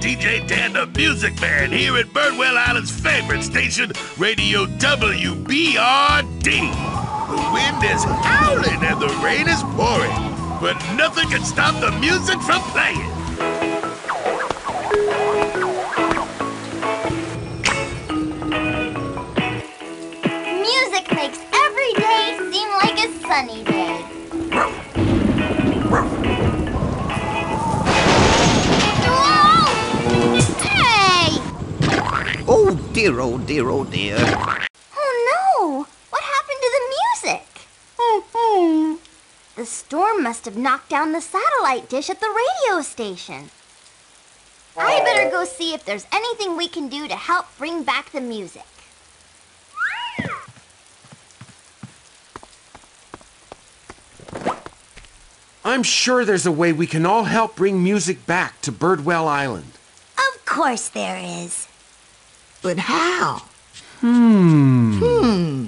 DJ Dan the Music Man here at Birdwell Island's favorite station, Radio WBRD. The wind is howling and the rain is pouring, but nothing can stop the music from playing. Music makes every day seem like a sunny day. Oh dear, oh dear, oh dear. Oh no! What happened to the music? Hmm. The storm must have knocked down the satellite dish at the radio station. I better go see if there's anything we can do to help bring back the music. I'm sure there's a way we can all help bring music back to Birdwell Island. Of course there is. But how? Hmm. Hmm.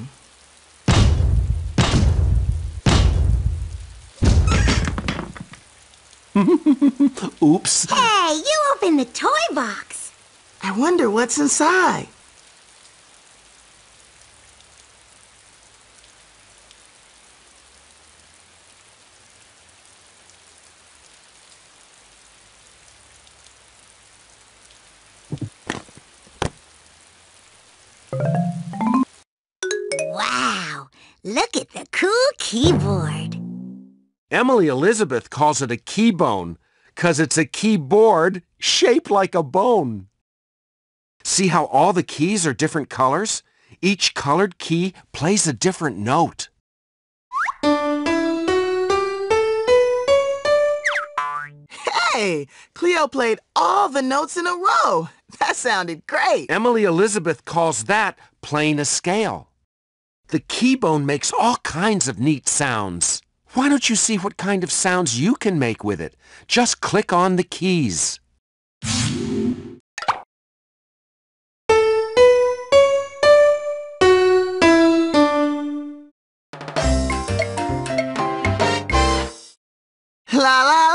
Oops. Hey, you opened the toy box. I wonder what's inside. Keyboard. Emily Elizabeth calls it a keybone because it's a keyboard shaped like a bone. See how all the keys are different colors? Each colored key plays a different note. Hey, Cleo played all the notes in a row. That sounded great. Emily Elizabeth calls that playing a scale. The keybone makes all kinds of neat sounds. Why don't you see what kind of sounds you can make with it? Just click on the keys. La la.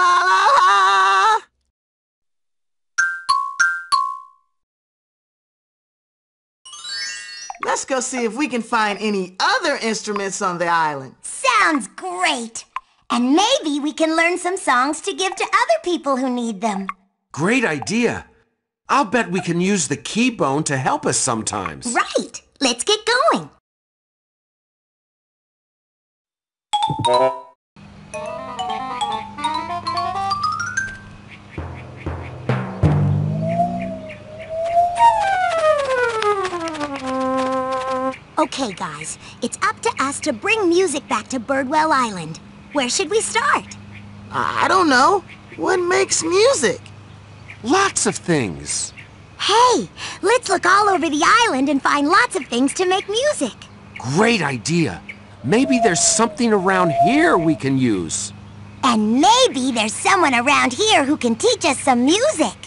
Let's go see if we can find any other instruments on the island. Sounds great. And maybe we can learn some songs to give to other people who need them. Great idea. I'll bet we can use the key bone to help us sometimes. Right. Let's get going. Okay, guys, it's up to us to bring music back to Birdwell Island. Where should we start? I don't know. What makes music? Lots of things. Hey, let's look all over the island and find lots of things to make music. Great idea. Maybe there's something around here we can use. And maybe there's someone around here who can teach us some music.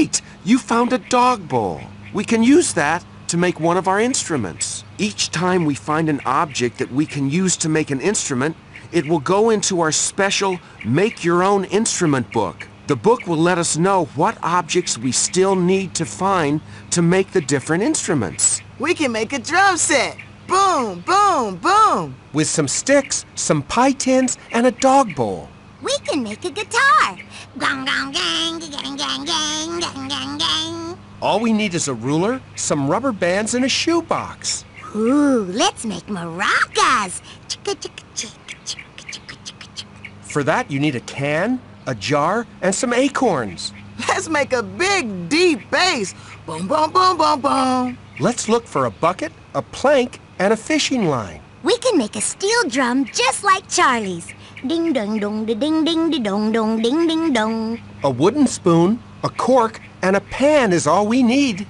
Great! You found a dog bowl. We can use that to make one of our instruments. Each time we find an object that we can use to make an instrument, it will go into our special Make Your Own Instrument book. The book will let us know what objects we still need to find to make the different instruments. We can make a drum set. Boom, boom, boom. With some sticks, some pie tins, and a dog bowl. We can make a guitar. Gong gong gang, gang gang gang, gang gang gang. All we need is a ruler, some rubber bands, and a shoebox. Ooh, let's make maracas. Chicka chicka chicka chicka chicka chicka chicka. For that, you need a can, a jar, and some acorns. Let's make a big, deep bass. Boom, boom, boom, boom, boom. Let's look for a bucket, a plank, and a fishing line. We can make a steel drum just like Charlie's. Ding dong dong da ding ding da dong dong ding ding dong. A wooden spoon, a cork, and a pan is all we need.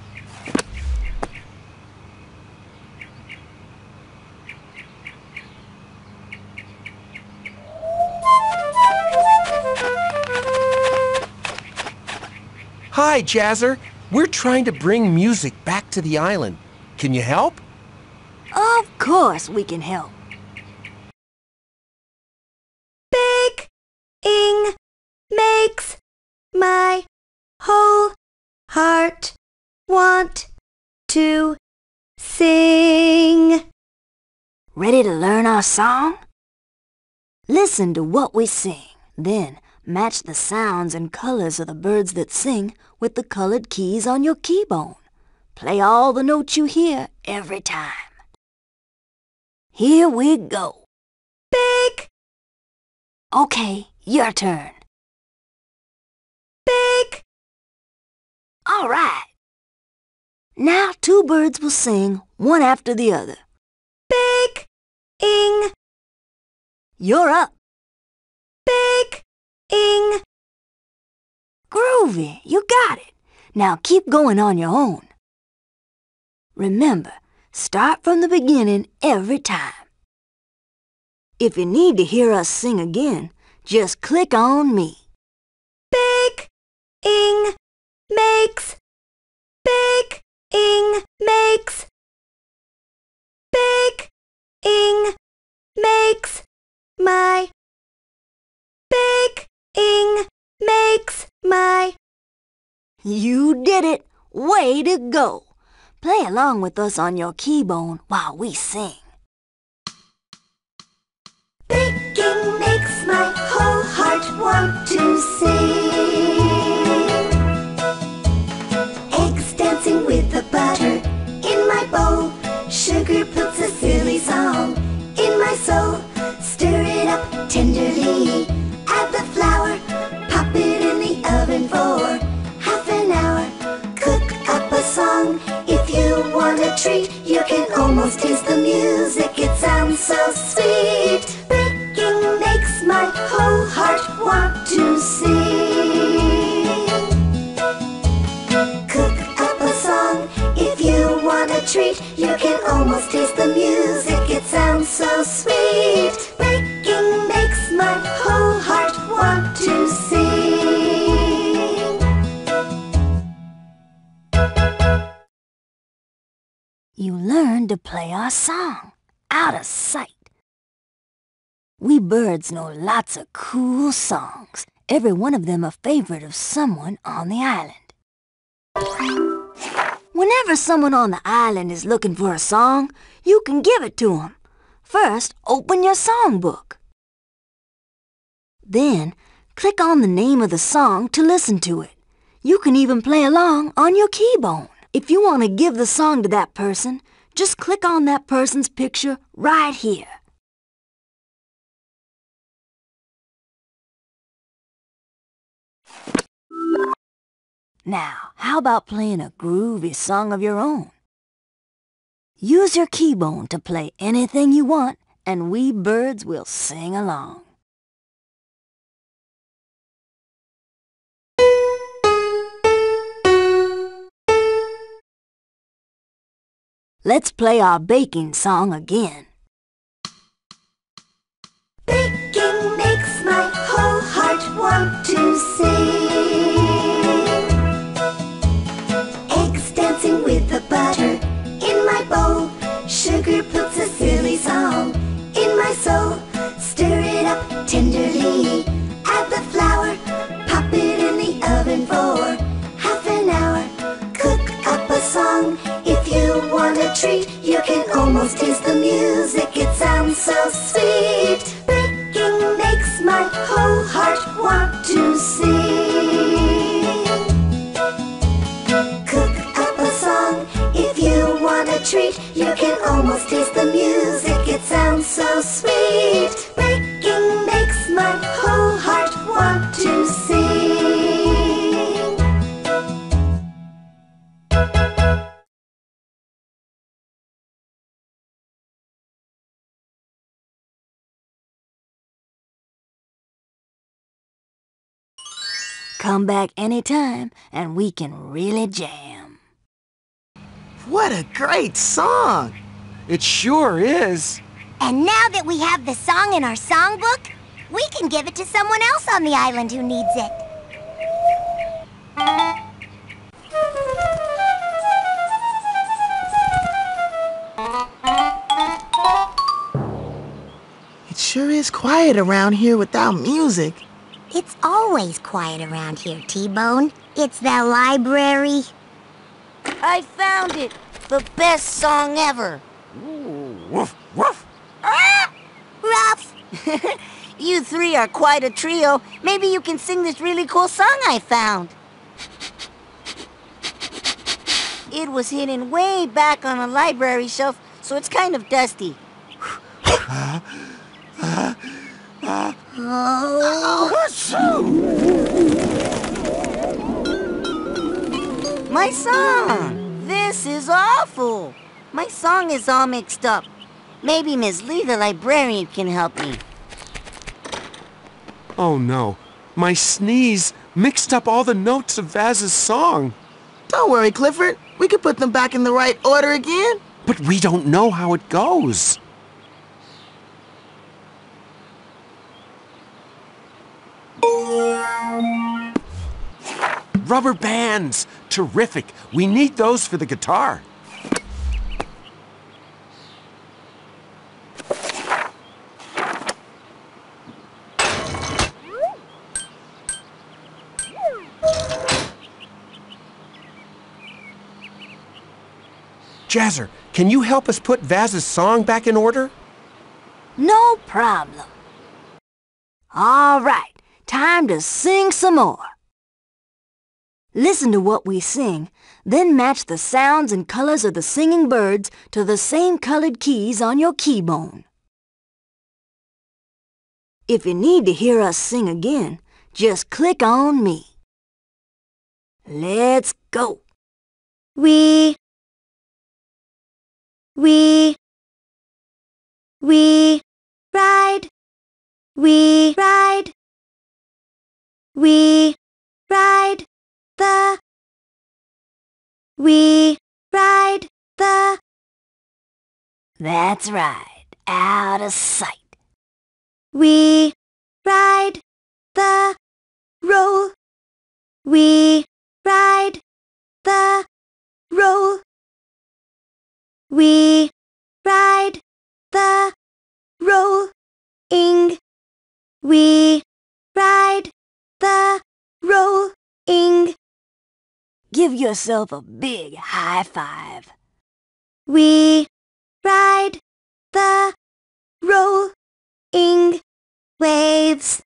Hi, Jazzer. We're trying to bring music back to the island. Can you help? Of course we can help. Heart want to sing. Ready to learn our song? Listen to what we sing, then match the sounds and colors of the birds that sing with the colored keys on your keybone. Play all the notes you hear every time. Here we go. Big, Okay, your turn. All right. Now two birds will sing one after the other. big, ing, You're up. big, ing. Groovy, you got it. Now keep going on your own. Remember, start from the beginning every time. If you need to hear us sing again, just click on me. Big, ing, makes. Big, ing, makes. Big, ing, makes. My. Big, ing, makes. My. You did it! Way to go! Play along with us on your keybone while we sing. Baking makes my whole heart want to sing. Tenderly. Add the flour. Pop it in the oven for half an hour. Cook up a song. If you want a treat, you can almost taste the. Song out of sight. We birds know lots of cool songs, every one of them a favorite of someone on the island. Whenever someone on the island is looking for a song, you can give it to them. First, open your songbook. Then, click on the name of the song to listen to it. You can even play along on your keybone. If you want to give the song to that person, just click on that person's picture right here. Now, how about playing a groovy song of your own? Use your keybone to play anything you want, and we birds will sing along. Let's play our baking song again. Baking makes my whole heart want to sing. Eggs dancing with the butter in my bowl. Sugar puts a almost taste the music. It sounds so sweet. Baking makes my whole heart want to sing. Cook up a song. If you want a treat, you can almost taste the music. It sounds so sweet. Come back anytime and we can really jam. What a great song! It sure is. And now that we have the song in our songbook, we can give it to someone else on the island who needs it. It sure is quiet around here without music. It's always quiet around here, T-Bone. it's the library? I found it! The best song ever! Woof, woof. Ah! Ruff! You three are quite a trio. Maybe you can sing this really cool song I found. It was hidden way back on a library shelf, so it's kind of dusty. My song! This is awful! My song is all mixed up. Maybe Miss Lee, the librarian, can help me. Oh no, my sneeze mixed up all the notes of Vaz's song. Don't worry, Clifford. We can put them back in the right order again. But we don't know how it goes. Rubber bands! Terrific! We need those for the guitar. Jazzer, can you help us put Vaz's song back in order? No problem. All right, time to sing some more. Listen to what we sing, then match the sounds and colors of the singing birds to the same colored keys on your keybone. If you need to hear us sing again, just click on me. Let's go. We. We. We ride. We ride. We ride the. We ride the. That's right, out of sight. We ride the roll. We ride the roll. We ride the rolling. We ride the rolling. Give yourself a big high five. We ride the rolling waves.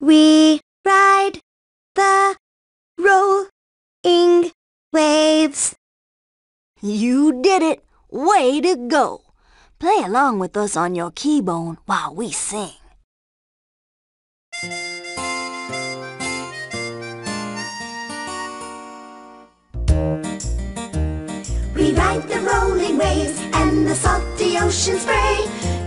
We ride the rolling waves. You did it! Way to go! Play along with us on your keybone while we sing. The salty ocean spray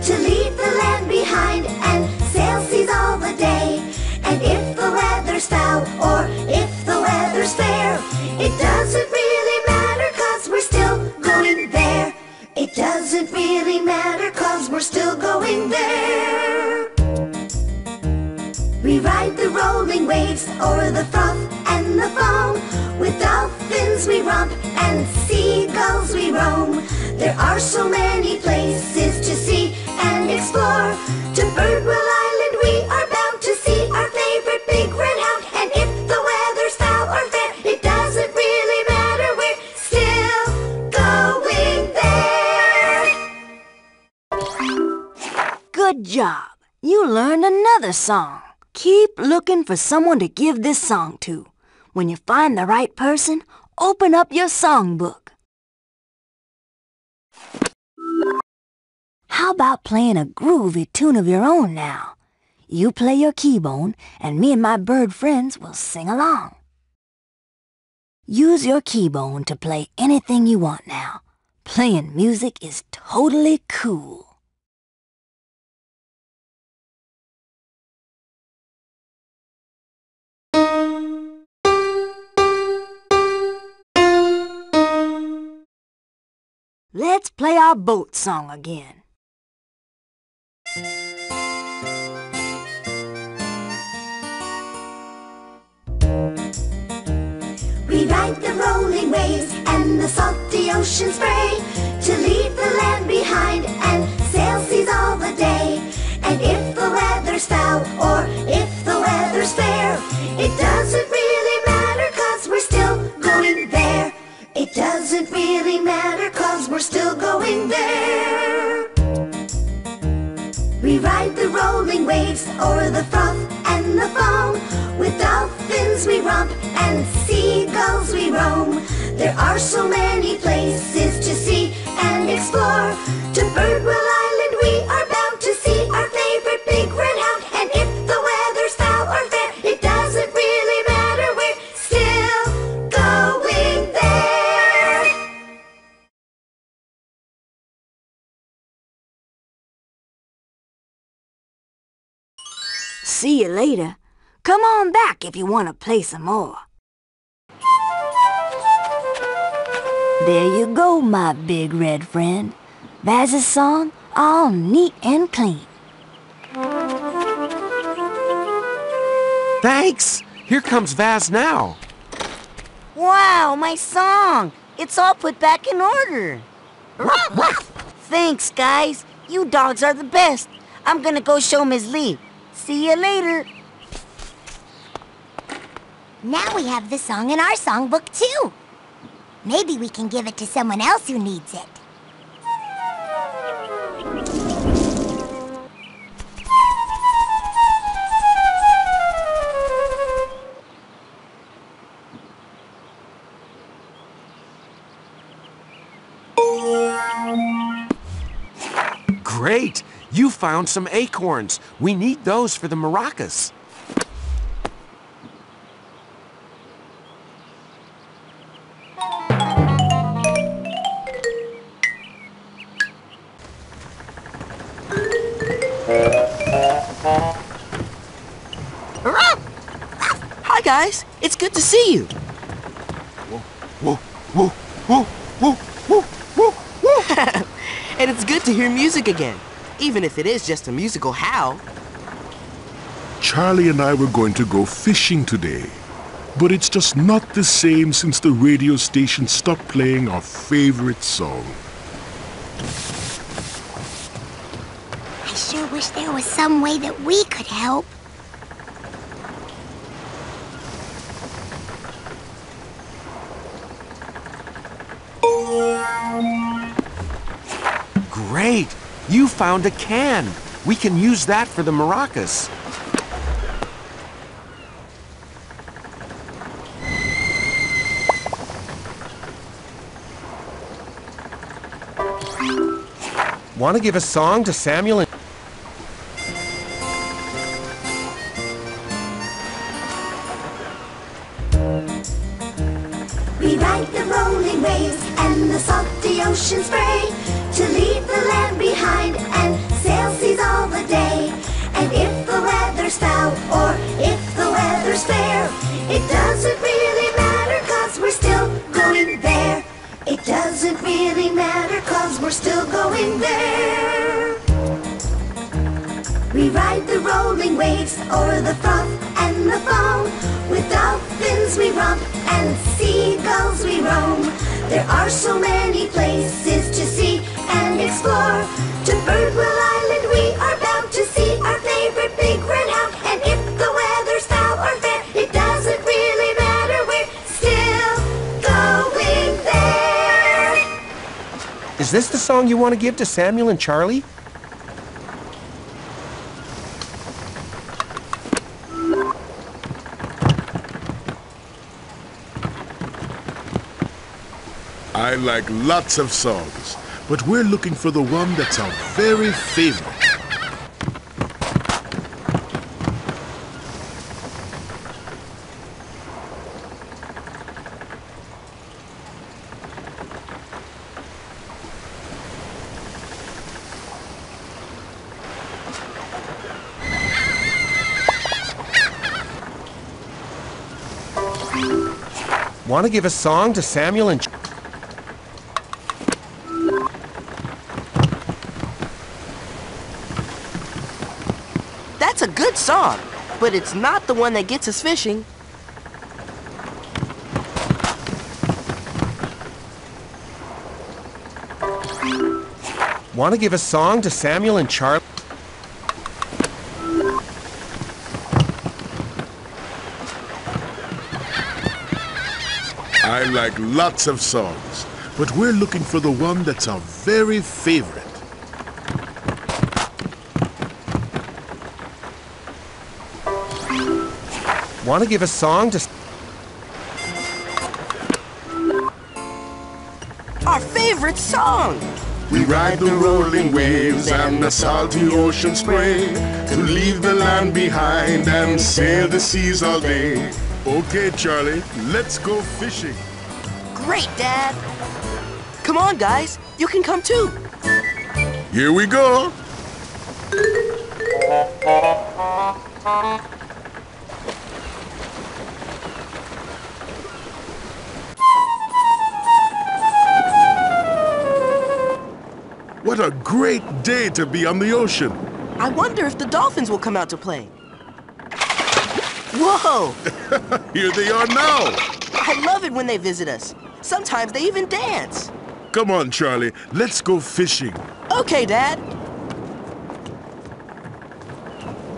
to leave the land behind and sail seas all the day. And if the weather's foul or if the weather's fair, it doesn't really matter cause we're still going there. It doesn't really matter cause we're still going there. We ride the rolling waves o'er the froth and the foam. With dolphins we romp and seagulls we roam. There are so many places to see and explore. To Birdwell Island we are bound to see our favorite big red hound. And if the weather's foul or fair, it doesn't really matter. We're still going there. Good job! You learned another song. Keep looking for someone to give this song to. When you find the right person, open up your songbook. How about playing a groovy tune of your own now? You play your keybone, and me and my bird friends will sing along. Use your keybone to play anything you want now. Playing music is totally cool. Let's play our boat song again. Ride the rolling waves and the salty ocean spray to leave the land behind and sail seas all the day. And if the weather's foul or if the weather's fair, it doesn't really matter cause we're still going there. It doesn't really matter cause we're still going there. We ride the rolling waves o'er the froth and the foam. With dolphins we romp and seagulls we roam. There are so many places to see and explore. To Birdwell Island we are bound to see our favorite big red hound. And if the weather's foul or fair, it doesn't really matter. We're still going there. See you later. Come on back if you want to play some more. There you go, my big red friend. Vaz's song, all neat and clean. Thanks! Here comes Vaz now. Wow, my song! It's all put back in order. Thanks, guys. You dogs are the best. I'm gonna go show Ms. Lee. See you later. Now we have the song in our songbook, too. Maybe we can give it to someone else who needs it. Great! You found some acorns. We need those for the maracas. It's good to see you. Whoa, whoa, whoa, whoa, whoa, whoa, whoa! And it's good to hear music again, even if it is just a musical howl. Charlie and I were going to go fishing today. But it's just not the same since the radio station stopped playing our favorite song. I sure wish there was some way that we could help. Great! You found a can. We can use that for the maracas. Want to give a song to Samuel and... doesn't really matter cause we're still going there. We ride the rolling waves o'er the froth and the foam. With dolphins we romp and seagulls we roam. There are so many places to see and explore. To Birdwell Island Is this the song you want to give to Samuel and Charlie? I like lots of songs, but we're looking for the one that's our very favorite. Want to give a song to Samuel and... That's a good song, but it's not the one that gets us fishing. Want to give a song to Samuel and Charlie? I I like lots of songs, but we're looking for the one that's our very favorite. Want to give a song to... Our favorite song! We ride the rolling waves and the salty ocean spray to leave the land behind and sail the seas all day. Okay, Charlie, let's go fishing. Great, Dad! Come on, guys. You can come too. Here we go. What a great day to be on the ocean. I wonder if the dolphins will come out to play. Whoa! Here they are now. I love it when they visit us. Sometimes they even dance. Come on, Charlie, let's go fishing. Okay, Dad.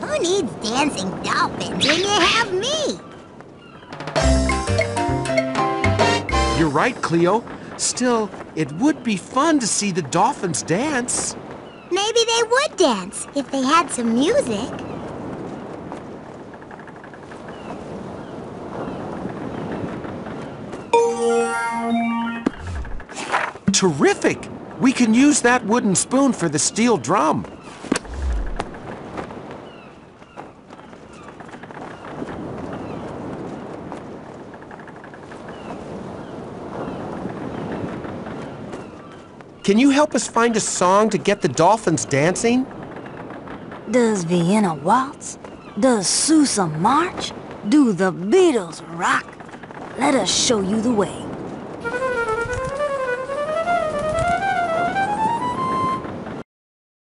Who needs dancing dolphins when you have me? You're right, Cleo. Still, it would be fun to see the dolphins dance. Maybe they would dance if they had some music. Terrific! We can use that wooden spoon for the steel drum. Can you help us find a song to get the dolphins dancing? Does Vienna waltz? Does Sousa march? Do the Beatles rock? Let us show you the way.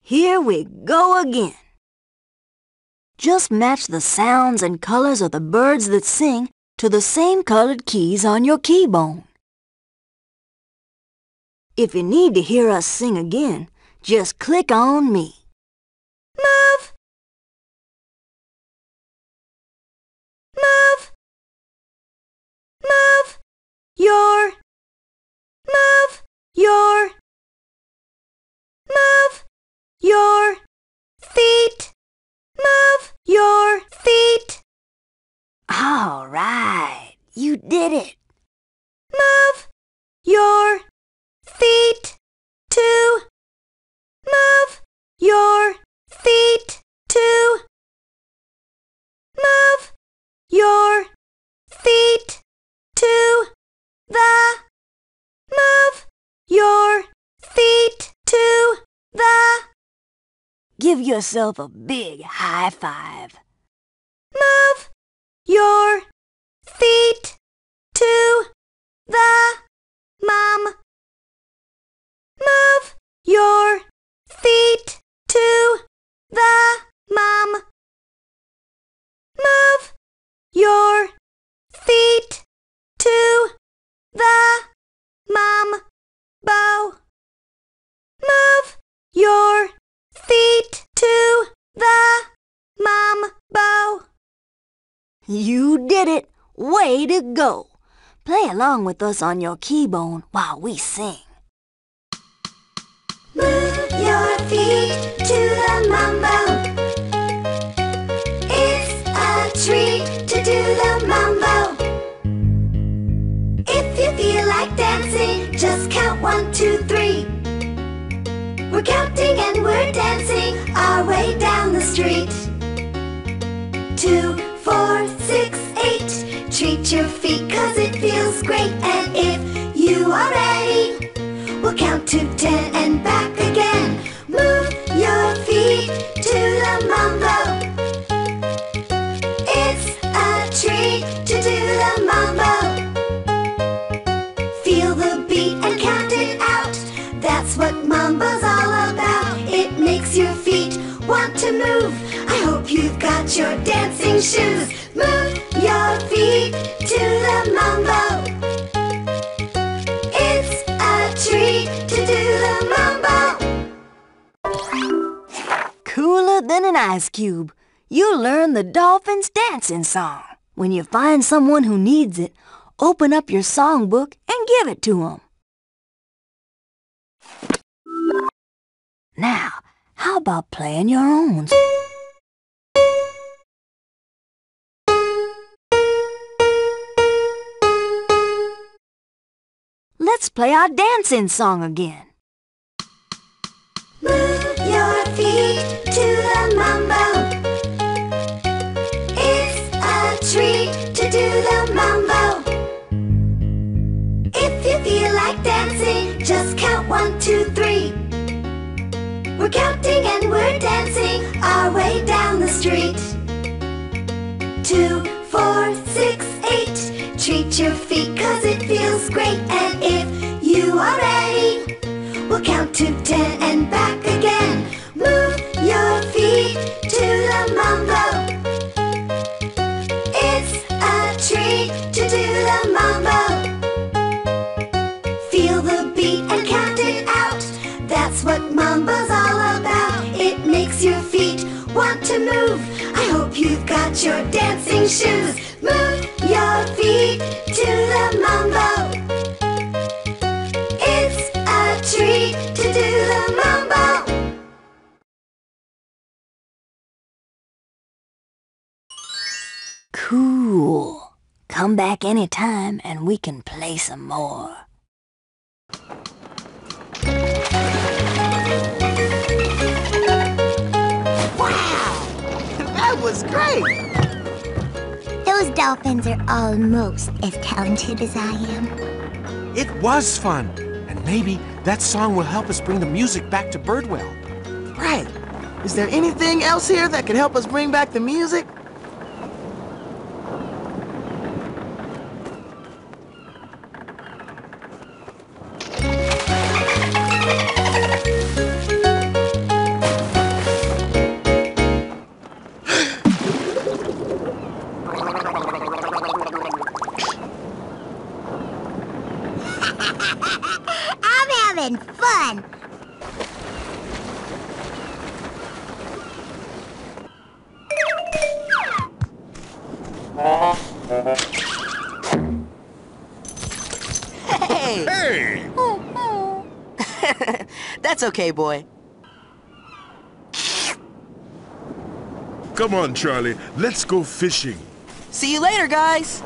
Here we go again. Just match the sounds and colors of the birds that sing to the same colored keys on your keybone. If you need to hear us sing again, just click on me. Move! Move! Move! Your! Move! Your! Move! Your feet! Move your feet! All right, you did it. Move your feet too. Move your feet too. Move your feet to the. Move your feet to the. Give yourself a big high five. Move your feet to the mom. Move your feet to the mom. Move your feet to the mom. Bow. Move your feet to the mom bow. You did it! Way to go! Play along with us on your keybone while we sing. Move your feet to the mambo. It's a treat to do the mambo. If you feel like dancing, just count one, two, three. We're counting and we're dancing our way down the street. Your feet cause it feels great. And if you are ready, we'll count to ten and back again. Move your feet to the mambo. It's a treat to do the mambo. Feel the beat and count it out. That's what mambo's all about. It makes your feet want to move. I hope you've got your dancing shoes. Ice cube. You learn the dolphins dancing song. When you find someone who needs it, open up your songbook and give it to 'em. Now, how about playing your own? Let's play our dancing song again. Mambo. It's a treat to do the mambo. If you feel like dancing, just count one, two, three. We're counting and we're dancing our way down the street. Two, four, six, eight. Treat your feet cause it feels great. And if you are ready, we'll count to ten got your dancing shoes. Move your feet to the mambo. It's a treat to do the mambo. Cool. Come back anytime and we can play some more. Those dolphins are almost as talented as I am. It was fun. And maybe that song will help us bring the music back to Birdwell. Right. Is there anything else here that can help us bring back the music? That's okay, boy. Come on, Charlie. Let's go fishing. See you later, guys.